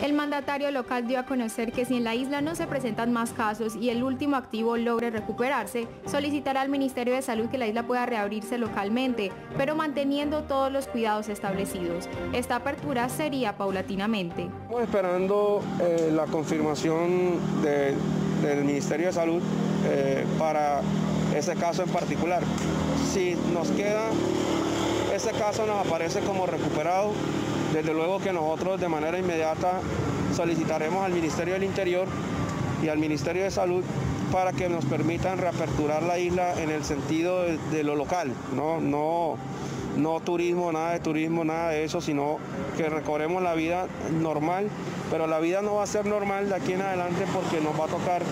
El mandatario local dio a conocer que si en la isla no se presentan más casos y el último activo logre recuperarse, solicitará al Ministerio de Salud que la isla pueda reabrirse localmente, pero manteniendo todos los cuidados establecidos. Esta apertura sería paulatinamente. Estamos esperando eh, la confirmación del Ministerio de Salud eh, para ese caso en particular. Si nos queda, ese caso nos aparece como recuperado, desde luego que nosotros de manera inmediata solicitaremos al Ministerio del Interior y al Ministerio de Salud para que nos permitan reaperturar la isla en el sentido de, lo local, no, no, no turismo, nada de turismo, nada de eso, sino que recobremos la vida normal, pero la vida no va a ser normal de aquí en adelante porque nos va a tocar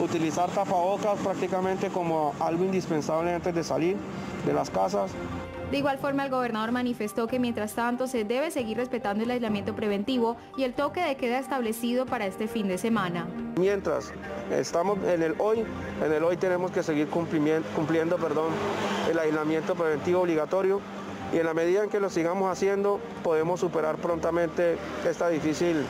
utilizar tapabocas prácticamente como algo indispensable antes de salir de las casas. De igual forma, el gobernador manifestó que mientras tanto se debe seguir respetando el aislamiento preventivo y el toque de queda establecido para este fin de semana. Mientras estamos en el hoy, en el hoy tenemos que seguir cumpliendo, perdón, el aislamiento preventivo obligatorio y en la medida en que lo sigamos haciendo podemos superar prontamente esta difícil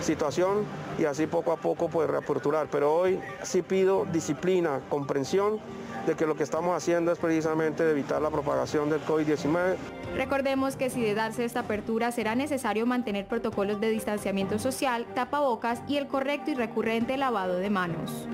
situación y así poco a poco pues reaperturar. Pero hoy sí pido disciplina, comprensión de que lo que estamos haciendo es precisamente evitar la propagación del COVID-19. Recordemos que si de darse esta apertura será necesario mantener protocolos de distanciamiento social, tapabocas y el correcto y recurrente lavado de manos.